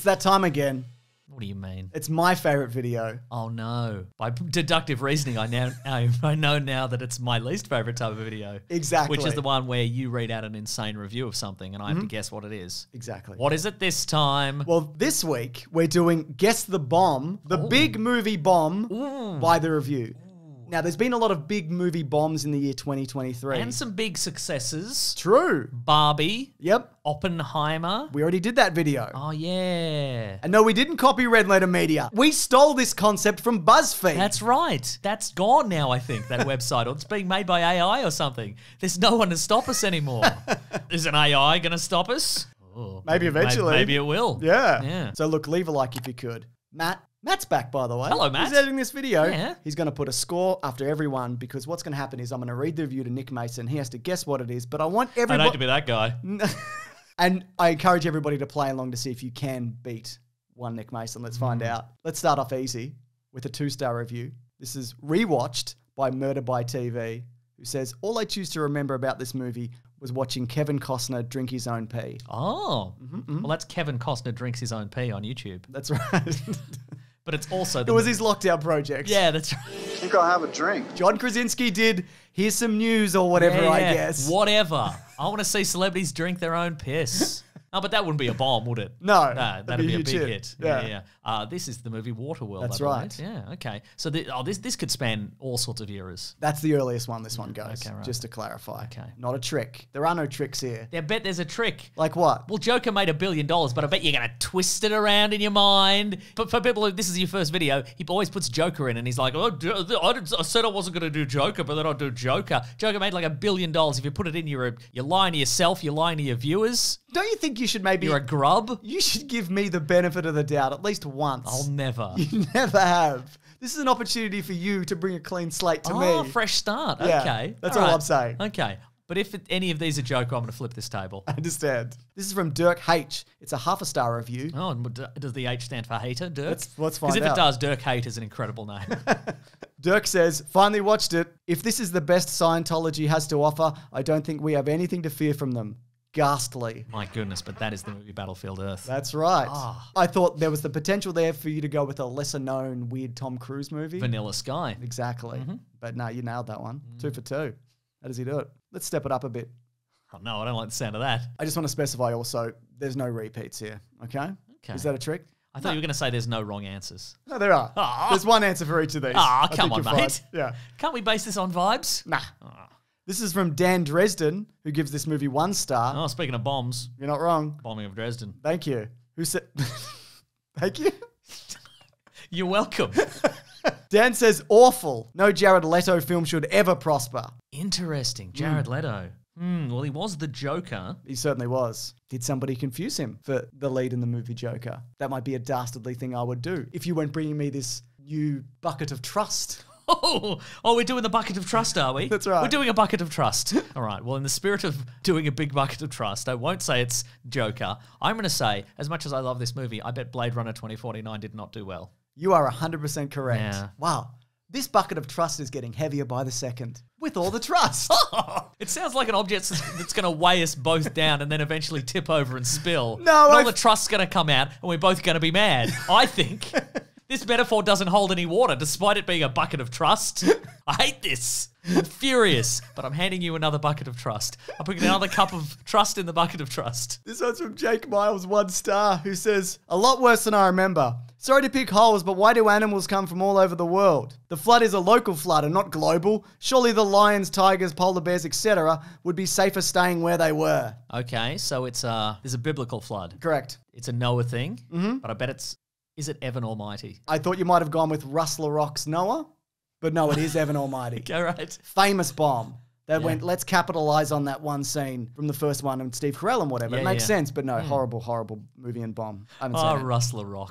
It's that time again. What do you mean? It's my favorite video. Oh no! By deductive reasoning, I now I, I know now that it's my least favorite type of video. Exactly. Which is the one where you read out an insane review of something, and I have to mm-hmm. guess what it is. Exactly. What is it this time? Well, this week we're doing Guess the Bomb, the oh. big movie bomb by the review. Now, there's been a lot of big movie bombs in the year 2023. and some big successes. True. Barbie, Yep. Oppenheimer. We already did that video. Oh yeah. And no, we didn't copy Red Letter Media. We stole this concept from BuzzFeed. That's right. That's gone now, I think, that website. Or it's being made by AI or something. There's no one to stop us anymore. Is an AI going to stop us? Oh, Maybe eventually. Maybe it will. yeah. Yeah. So look, leave a like if you could. Matt. Matt's back, by the way. Hello, Matt. He's editing this video. Yeah. He's going to put a score after everyone because what's going to happen is I'm going to read the review to Nick Mason. He has to guess what it is, but I want everybody. hate to be that guy. And I encourage everybody to play along to see if you can beat one Nick Mason. Let's find out. Let's start off easy with a two star review. This is rewatched by Murder by TV, who says, All I choose to remember about this movie was watching Kevin Costner drink his own pee. Oh. Mm-hmm, Well, that's Kevin Costner drinks his own pee on YouTube. That's right. But it's also it the was his lockdown project. Yeah, that's right. I think I'll have a drink. John Krasinski did Here's Some News or whatever, Yeah, I yeah. guess. Whatever. I want to see celebrities drink their own piss. Oh, but that wouldn't be a bomb, would it? No, No, that'd be a big hit. hit. Yeah. Yeah, yeah. Uh, this is the movie Waterworld. That's I right. Yeah. Okay. So the, oh, this this could span all sorts of eras. That's the earliest one this one goes, Okay, right. just to clarify. Okay. Not a trick. There are no tricks here. I bet there's a trick. Like what? Well, Joker made a billion dollars, but I bet you're going to twist it around in your mind. But for people who this is your first video, he always puts Joker in, and he's like, "Oh, I, said I wasn't going to do Joker, but then I'll do Joker." Joker made like a billion dollars. If you put it in, you're a, you're lying to yourself. You're lying to your viewers. Don't you think you should maybe. You're a grub. You should give me the benefit of the doubt at least once. I'll never. You never have. This is an opportunity for you to bring a clean slate to oh, me. fresh start. Yeah, okay, that's all I'm saying. Okay, but if it, any of these are Joker, I'm going to flip this table. I understand. This is from Dirk H. It's a half a star review. Oh, and does the H stand for hater, Dirk? Let's- let's Because if it does, Dirk Hate is an incredible name. Dirk says, finally watched it. If this is the best Scientology has to offer, I don't think we have anything to fear from them. Ghastly. My goodness, but that is the movie Battlefield Earth. That's right. Ah. I thought there was the potential there for you to go with a lesser known weird Tom Cruise movie. Vanilla Sky. Exactly. Mm-hmm. But no, you nailed that one. Mm. Two for two. How does he do it? Let's step it up a bit. Oh no, I don't like the sound of that. I just want to specify also, there's no repeats here. Okay? Okay. Is that a trick? I thought you were going to say there's no wrong answers. No, there are. Aw. There's one answer for each of these. Ah, come on, mate. fine. Yeah. Can't we base this on vibes? Nah. This is from Dan Dresden, who gives this movie one star. Oh, speaking of bombs, You're not wrong. bombing of Dresden. Thank you. Who said? Thank you. You're welcome. Dan says awful. No Jared Leto film should ever prosper. Interesting. Jared Leto. Hmm. Well, he was the Joker. He certainly was. Did somebody confuse him for the lead in the movie Joker? That might be a dastardly thing I would do if you weren't bringing me this new bucket of trust. Oh, oh, we're doing the bucket of trust, are we? That's right. We're doing a bucket of trust. All right. Well, in the spirit of doing a big bucket of trust, I won't say it's Joker. I'm going to say, as much as I love this movie, I bet Blade Runner 2049 did not do well. You are 100% correct. Yeah. Wow. This bucket of trust is getting heavier by the second with all the trust. It sounds like an object that's- going to weigh us both down and then eventually tip over and spill. No, and all the trust's going to come out and we're both going to be mad. I think this metaphor doesn't hold any water despite it being a bucket of trust. I hate this. I'm furious, but I'm handing you another bucket of trust. I'm putting another cup of trust in the bucket of trust. This one's from Jake Miles, one star, who says, A lot worse than I remember. Sorry to pick holes, but why do animals come from all over the world? The flood is a local flood and not global. Surely the lions, tigers, polar bears, etc., would be safer staying where they were. Okay, so it's a there's a biblical flood. Correct. It's a Noah thing, mm-hmm. but I bet it's is it Evan Almighty? I thought you might have gone with Russell Crowe's Noah, but no, it is Evan Almighty. All right. Famous bomb. That Yeah. went, let's capitalize on that one scene from the first one and Steve Carell and whatever. Yeah, it makes yeah. sense, but no, horrible, horrible movie and bomb. I haven't Oh, seen Russell Crowe.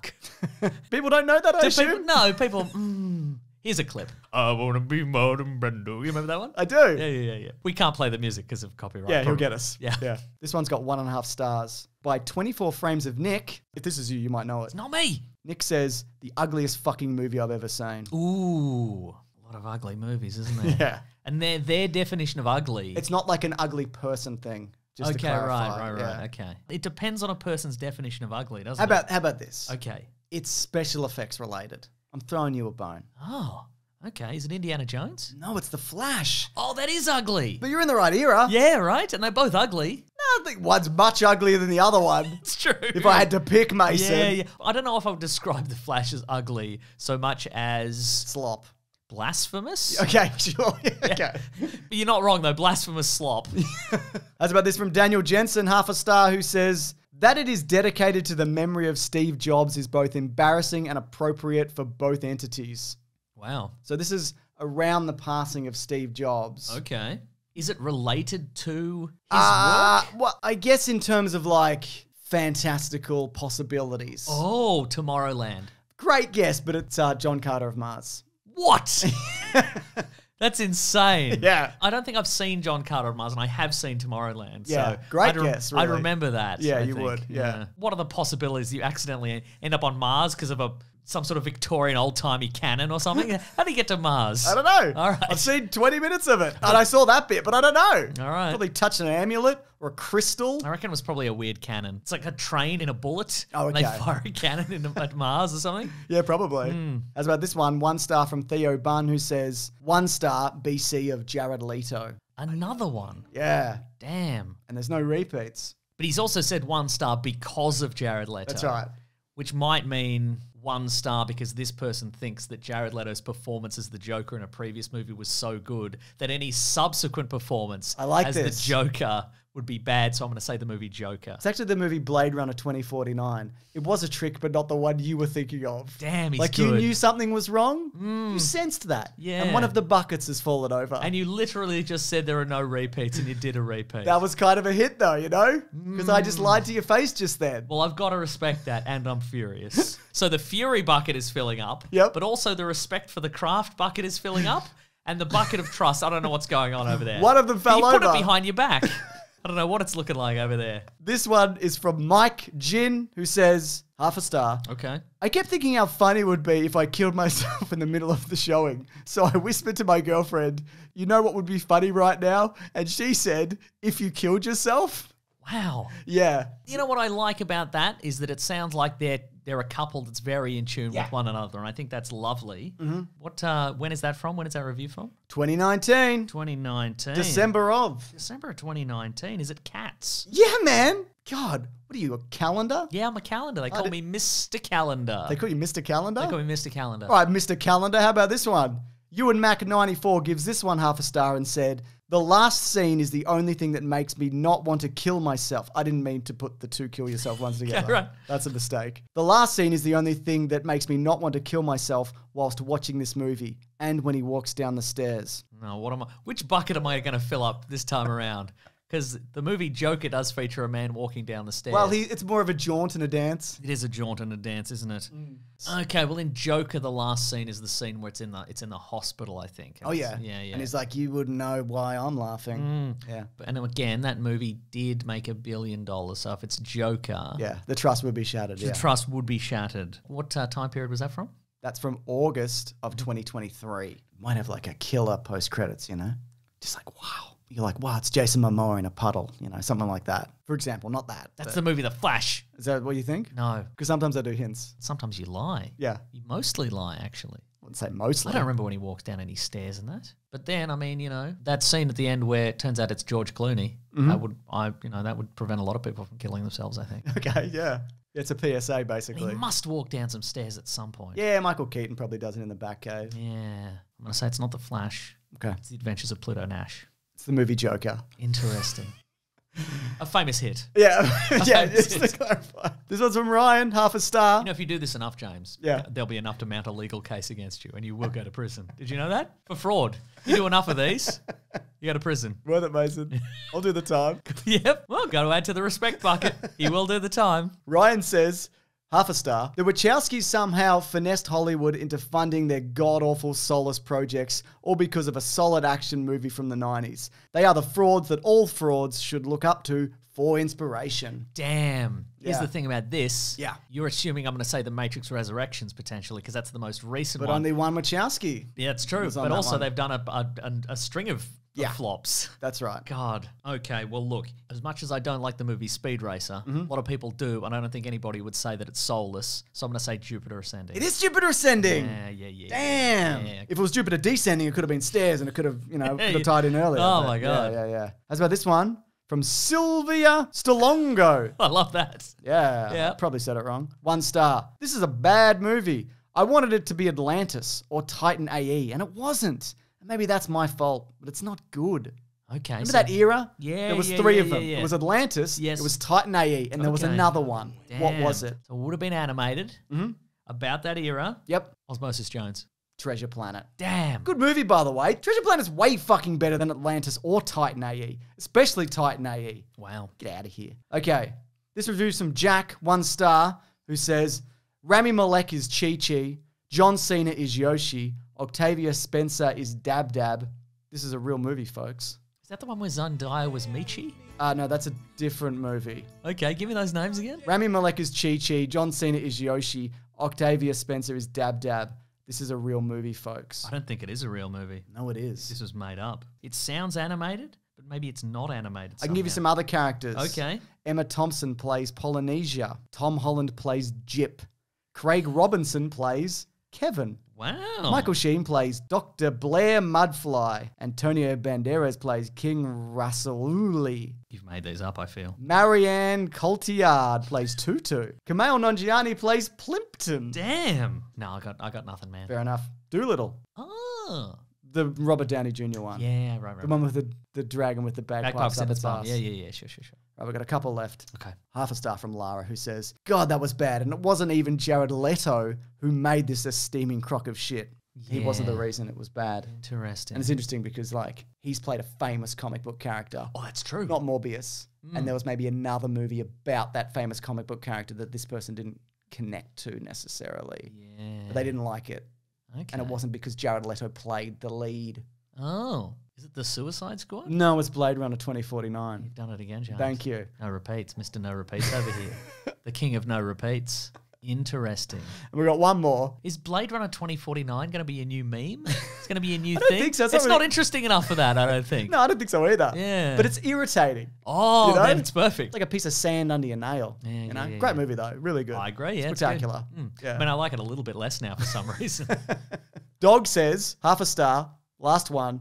it. People don't know that, I Do assume? people, no, people. Mm, here's a clip. I wanna be Marlon Brando. You remember that one? I do. Yeah, yeah, yeah, yeah. We can't play the music because of copyright. Yeah, he'll probably. get us. Yeah. yeah. This one's got one and a half stars. By 24 frames of Nick, if this is you, you might know it. It's not me. Nick says, the ugliest fucking movie I've ever seen. Ooh, a lot of ugly movies, isn't there? Yeah. And their their definition of ugly. It's not like an ugly person thing. Just okay, right, right, right. yeah. Okay. It depends on a person's definition of ugly, doesn't How it? about how about this? Okay. It's special effects related. I'm throwing you a bone. Oh, okay. Is it Indiana Jones? No, it's the Flash. Oh, that is ugly. But you're in the right era. Yeah, right? And they're both ugly. I think one's much uglier than the other one. It's true. if I had to pick Mason, Yeah, yeah. I don't know if I would describe the Flash as ugly so much as slop. blasphemous. Okay, sure. okay. But you're not wrong though. Blasphemous slop. That's about this from Daniel Jensen, half a star, who says that it is dedicated to the memory of Steve Jobs is both embarrassing and appropriate for both entities. wow. So this is around the passing of Steve Jobs. Okay. Is it related to his Uh, work? well, I guess in terms of like fantastical possibilities. Oh, Tomorrowland. Great guess, but it's uh, John Carter of Mars. What? That's insane. Yeah. I don't think I've seen John Carter of Mars, and I have seen Tomorrowland. Yeah, so great I'd rem- guess, I remember that. Yeah, I you think. would, yeah. What are the possibilities you accidentally end up on Mars because of a some sort of Victorian old timey cannon or something? How do you get to Mars? I don't know. All right. I've seen 20 minutes of it, and I saw that bit, but I don't know. All right. Probably touched an amulet or a crystal. I reckon it was probably a weird cannon. It's like a train in a bullet. Oh, and They fire a cannon in, at Mars or something. Yeah, probably. Hmm. As about this one, one star from Theo Bunn, who says, one star BC of Jared Leto. Another one. Yeah, Damn. and there's no repeats. But he's also said one star because of Jared Leto. That's right. Which might mean one star because this person thinks that Jared Leto's performance as the Joker in a previous movie was so good that any subsequent performance I like as this. the Joker would be bad. So I'm going to say the movie Joker. It's actually the movie Blade Runner 2049. It was a trick, but not the one you were thinking of. Damn, he's like you knew something was wrong. You sensed that. Yeah. And one of the buckets has fallen over. And you literally just said there are no repeats and you did a repeat. that was kind of a hit, though, you know? Because I Mm. just lied to your face just then. Well, I've got to respect that, and I'm furious. so the fury bucket is filling up. Yep. But also the respect for the craft bucket is filling up, and the bucket of trust. I don't know what's going on over there. One of them But fell you put it behind your back. I don't know what it's looking like over there. This one is from Mike Jin, who says, half a star. Okay. I kept thinking how funny it would be if I killed myself in the middle of the showing. So I whispered to my girlfriend, You know what would be funny right now? And she said, If you killed yourself? Wow. Yeah. You know what I like about that is that it sounds like they're they're a couple that's very in tune Yeah. with one another, and I think that's lovely. Mm-hmm. What? Uh, when is that from? When is that review from? 2019, 2019. December of. December of 2019. Is it Cats? Yeah, man. God, what are you, a calendar? Yeah, I'm a calendar. They call did- me Mr. Calendar. They call you Mr. Calendar? They call me Mr. Calendar. All right, Mr. Calendar, how about this one? You and Mac94 gives this one half a star and said, The last scene is the only thing that makes me not want to kill myself. I didn't mean to put the two kill yourself ones together. right. That's a mistake. The last scene is the only thing that makes me not want to kill myself whilst watching this movie and when he walks down the stairs. No, what am I? Which bucket am I going to fill up this time around? Because the movie Joker does feature a man walking down the stairs. Well, he, it's more of a jaunt and a dance. It is a jaunt and a dance, isn't it? Mm. Okay, well in Joker, the last scene is the scene where it's in the it's in the hospital, I think. Oh, yeah. yeah, yeah. And he's like, You wouldn't know why I'm laughing. Mm. Yeah. and again, that movie did make a billion dollars. So if it's Joker, Yeah. The trust would be shattered. the Yeah. trust would be shattered. What uh, time period was that from? That's from August of 2023. Might have like a killer post credits, you know? Just like, wow. You're like, wow, it's Jason Momoa in a puddle, you know, something like that. For example, not that. That's the movie The Flash. Is that what you think? No, Because sometimes I do hints. sometimes you lie. Yeah. You mostly lie, actually. I wouldn't say mostly. I don't remember when he walks down any stairs and that. But then, I mean, you know, that scene at the end where it turns out it's George Clooney. Mm-hmm. That would, I, you know, that would prevent a lot of people from killing themselves. I think. Okay, yeah. It's a PSA basically. he must walk down some stairs at some point. Yeah, Michael Keaton probably does it in the Batcave. Yeah. I'm gonna say it's not the Flash. Okay. It's the Adventures of Pluto Nash. It's the movie Joker. Interesting. a famous hit. Yeah, yeah, That's just to clarify. This one's from Ryan, half a star. You know, if you do this enough, James, Yeah. there'll be enough to mount a legal case against you, and you will go to prison. Did you know that for fraud? You do enough of these, you go to prison. Worth it, Mason. I'll do the time. yep. Well, got to add to the respect bucket. He will do the time. Ryan says, half a star. The Wachowskis somehow finessed Hollywood into funding their god awful soulless projects, all because of a solid action movie from the 90s. They are the frauds that all frauds should look up to for inspiration. Damn. Here's Yeah. the thing about this. Yeah. You're assuming I'm going to say the Matrix Resurrections potentially because that's the most recent But one. only one Wachowski. yeah, it's true. But also one. they've done a, a, a string of Yeah. flops. That's right. God. Okay, well, look, as much as I don't like the movie Speed Racer, mm-hmm. a lot of people do, and I don't think anybody would say that it's soulless. So I'm going to say Jupiter Ascending. It is Jupiter ascending. Yeah, yeah, yeah. Damn. Yeah. If it was Jupiter descending, it could have been stairs and it could have, you know, could have tied in earlier. Oh my God. Yeah, yeah, yeah. How's about this one? From Sylvia Stallongo. I love that. Yeah. Yeah. Probably said it wrong. One star. This is a bad movie. I wanted it to be Atlantis or Titan AE, and it wasn't. Maybe that's my fault, but it's not good. Okay. Remember so- that era? Yeah, There was yeah, three yeah, of them. yeah. It was Atlantis. Yes. It was Titan AE, and there was Okay. another one. What Damn. was it? So it would have been animated Mhm. about that era. Yep. Osmosis Jones. Treasure Planet. Damn. Good movie, by the way. Treasure Planet's way fucking better than Atlantis or Titan AE, especially Titan AE. Wow. Get out of here. Okay. This review's from Jack, one star, who says Rami Malek is Chee-Chee, John Cena is Yoshi, Octavia Spencer is Dab Dab. This is a real movie, folks. Is that the one where Zendaya was Michi? Uh, no, that's a different movie. Okay, give me those names again. Rami Malek is Chee-Chee, John Cena is Yoshi, Octavia Spencer is Dab Dab. This is a real movie, folks. I don't think it is a real movie. No, it is. This was made up. It sounds animated, but maybe it's not animated. I can give you some other characters. Okay. Emma Thompson plays Polynesia. Tom Holland plays Jip. Craig Robinson plays Kevin. Wow. Michael Sheen plays Dr. Blair Mudfly. Antonio Banderas plays King Rassouli. You've made these up, I feel. Marion Cotillard plays Tutu. Kumail Nanjiani plays Plimpton. Damn. No, I got I got nothing, man. Fair enough. Dolittle. Oh. The Robert Downey Jr. one. Yeah, right, right. The one with the, the dragon with the bagpipes, Bagpipes up in its its ass. Yeah, yeah, yeah. Sure, sure, sure. Right, we've got a couple left. Okay. Half a star from Lara, who says, God, that was bad. And it wasn't even Jared Leto who made this a steaming crock of shit. He wasn't the reason it was bad. Interesting. And it's interesting because, like, he's played a famous comic book character, oh, that's true. not Morbius. Mm. And there was maybe another movie about that famous comic book character that this person didn't connect to necessarily. yeah. But they didn't like it. Okay. And it wasn't because Jared Leto played the lead. Oh, is it the Suicide Squad? No, it's Blade Runner 2049. You've done it again, James. Thank you. No repeats, Mister No Repeats over here. the king of no repeats. Interesting. And we got one more. Is Blade Runner 2049 going to be a new meme? It's going to be a new don't thing. think so. It's It's, not really- interesting enough for that. I don't think. No, I don't think so either. Yeah. But it's irritating. Oh, You know? then it's perfect. It's like a piece of sand under your nail. Yeah, you know, yeah, great yeah. movie though, really good. I agree. Yeah, it's it's good. spectacular. Mm. Yeah. I mean, I like it a little bit less now for some reason. Dog says half a star. Last one.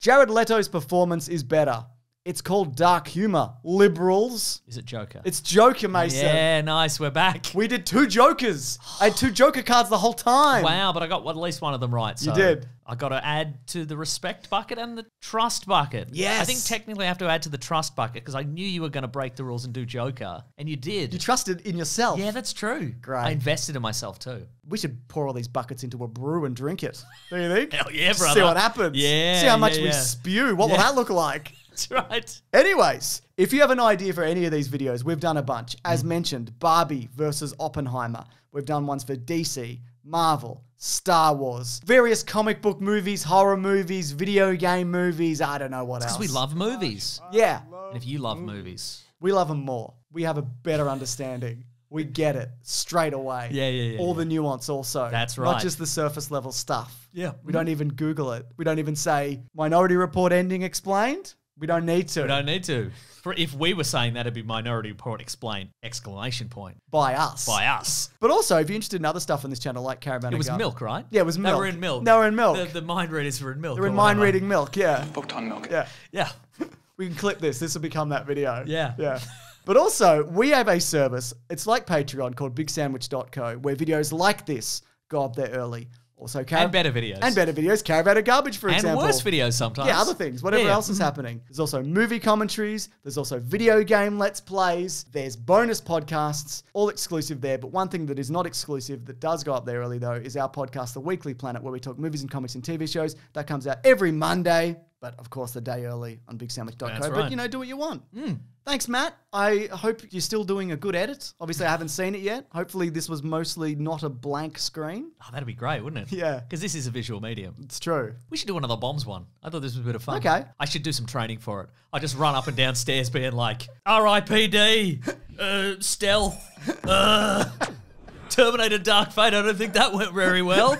Jared Leto's performance is better. It's called dark humor. Liberals. Is it Joker? It's Joker, Mason. yeah, nice. We're back. We did two Jokers. I had two Joker cards the whole time. Wow, but I got at least one of them right. So did. I got to add to the respect bucket and the trust bucket. Yes. I think technically I have to add to the trust bucket because I knew you were going to break the rules and do Joker, and you did. You trusted in yourself. yeah, that's true. Great. I invested in myself too. We should pour all these buckets into a brew and drink it. Do you think? Hell yeah, brother. See what happens. Yeah, See how much yeah, we spew. What will that look like? That's right. Anyways, if you have an idea for any of these videos, we've done a bunch. As Mm. mentioned, Barbie versus Oppenheimer. We've done ones for DC, Marvel, Star Wars, various comic book movies, horror movies, video game movies. I don't know what else. Because we love movies. Yeah, And if you love movies, we love them more. We have a better understanding. We get it straight away. Yeah, yeah, yeah, All the nuance also. That's right. Not just the surface level stuff. Yeah. We don't even Google it. We don't even say Minority Report ending explained. We don't need to. we don't need to. For if we were saying that, it'd be Minority Report explain exclamation point by us. by us. But also, if you're interested in other stuff on this channel, like Caravan It was Gar- milk, right? Yeah, it was They milk. were in milk. They were in milk. The, the mind readers were in milk. They're in mind whatever. reading milk. Yeah, Book ton milk. yeah. Yeah. We can clip this. This will become that video. Yeah. yeah. But also, we have a service. It's like Patreon called BigSandwich.co, where videos like this go up there early. Also, Car- And better videos. and better videos. Caravan of Garbage, for And example. And worse videos sometimes. Yeah, other things, whatever Yeah, yeah. else is mm-hmm. happening. There's also movie commentaries. There's also video game let's plays. There's bonus podcasts, all exclusive there. But one thing that is not exclusive that does go up there early though is our podcast, The Weekly Planet, where we talk movies and comics and TV shows. That comes out every Monday, but of course the day early on BigSandwich.co. That's But you know, do what you want. Mm. Thanks, Matt. I hope you're still doing a good edit. Obviously, I haven't seen it yet. Hopefully, this was mostly not a blank screen. Oh, that'd be great, wouldn't it? Yeah. Because this is a visual medium. It's true. We should do another bombs one. I thought this was a bit of fun. Okay. I should do some training for it. I just run up and down stairs being like, R.I.P.D. Uh, stealth. Uh, Terminator Dark Fate. I don't think that went very well.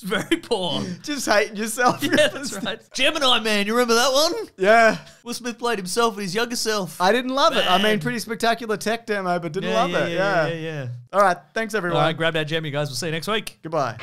It's very poor. Just hating yourself. yeah, that's right. Gemini Man, you remember that one? Yeah. Will Smith played himself and his younger self. I didn't love it. I mean, Man. pretty spectacular tech demo, but didn't yeah, love yeah, it. yeah, Yeah. yeah, yeah. All right. Thanks, everyone. All right, grab that gem, you guys. We'll see you next week. Goodbye.